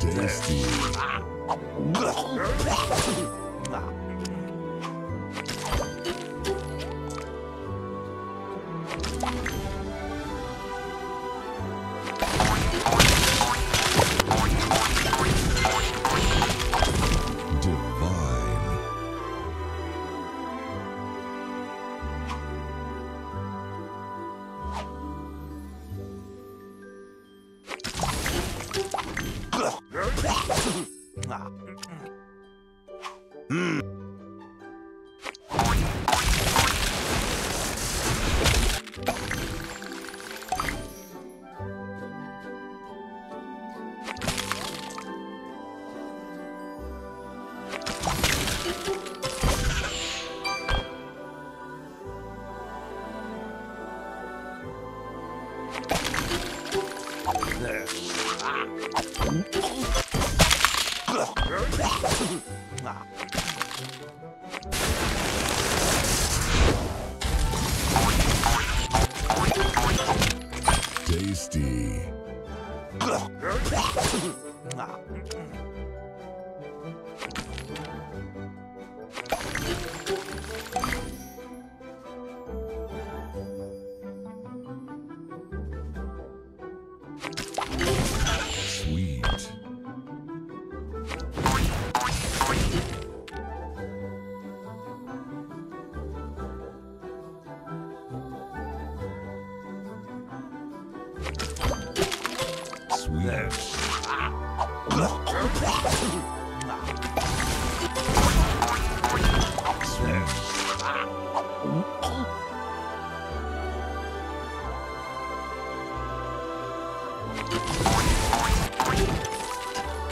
Tasty. Hmm. There. Ah. Tasty.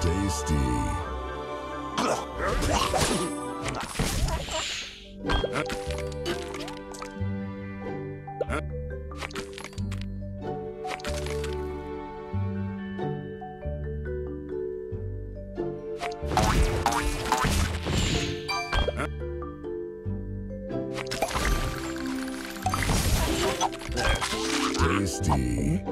Tasty. Tasty.